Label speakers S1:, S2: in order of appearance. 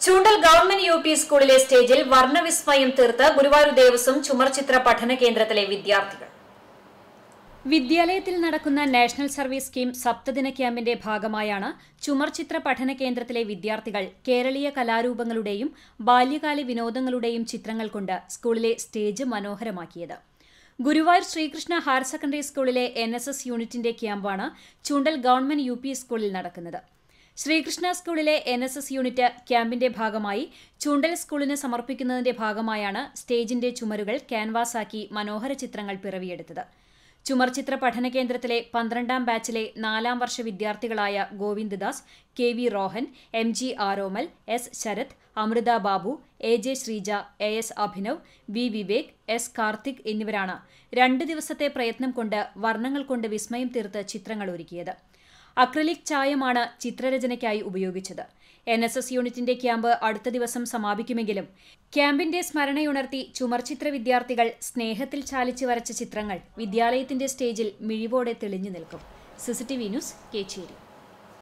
S1: ചൂണ്ടൽ government U P സ്കൂളിലെ സ്റ്റേജിൽ വർണവിസ്മയം തീർത്ത് ഗുരുവായൂർ ദേവസ്വം ചുമർചിത്ര പഠന കേന്ദ്രത്തിലെ വിദ്യാർത്ഥികൾ. വിദ്യാലയത്തിൽ നടക്കുന്ന നാഷണൽ സർവീസ് സ്കീം സപ്തദിന ക്യാമ്പിന്റെ ഭാഗമായാണ് ചുമർചിത്ര പഠന കേന്ദ്രത്തിലെ വിദ്യാർത്ഥികൾ കേരളീയ കലാരൂപങ്ങളുടെയും ബാല്യകാല വിനോദങ്ങളുടെയും ചിത്രങ്ങൾ കൊണ്ട് സ്കൂളിലെ സ്റ്റേജ് മനോഹരമാക്കിയത്. ഗുരുവായൂർ ശ്രീകൃഷ്ണ ഹയർ സെക്കൻഡറി സ്കൂളിലെ എൻ യൂണിറ്റിന്റെ ക്യാമ്പാണ് ചൂണ്ടൽ ഗവൺമെന്റ് യു സ്കൂളിൽ നടക്കുന്നത്. ശ്രീകൃഷ്ണ സ്കൂളിലെ എൻ എസ് എസ് യൂണിറ്റ് ക്യാമ്പിന്റെ ഭാഗമായി ചൂണ്ടൽ സ്കൂളിന് സമർപ്പിക്കുന്നതിന്റെ ഭാഗമായാണ് സ്റ്റേജിന്റെ ചുമരുകൾ ക്യാൻവാസാക്കി മനോഹര ചിത്രങ്ങൾ പിറവിയെടുത്തത്. ചുമർചിത്ര പഠന കേന്ദ്രത്തിലെ പന്ത്രണ്ടാം ബാച്ചിലെ നാലാം വർഷ വിദ്യാർത്ഥികളായ Govindadas K V Rohan M G Aromal S Sarath Amritha Babu A J Sreeja A S Abhinav V Vivek S Karthik എന്നിവരാണ് രണ്ട് ദിവസത്തെ പ്രയത്നം കൊണ്ട് വർണങ്ങൾ കൊണ്ട് വിസ്മയം തീർത്ത് ചിത്രങ്ങൾ ഒരുക്കിയത്. അക്രലിക് ചായമാണ് ചിത്രരചനയ്ക്കായി ഉപയോഗിച്ചത്. എൻ എസ് എസ് യൂണിറ്റിന്റെ ക്യാമ്പ് അടുത്ത ദിവസം സമാപിക്കുമെങ്കിലും ക്യാമ്പിന്റെ സ്മരണയുണർത്തി ചുമർചിത്ര വിദ്യാർത്ഥികൾ സ്നേഹത്തിൽ ചാലിച്ചു വരച്ച ചിത്രങ്ങൾ വിദ്യാലയത്തിന്റെ സ്റ്റേജിൽ മിഴിവോടെ തെളിഞ്ഞു നിൽക്കും. CCTV news Kechery.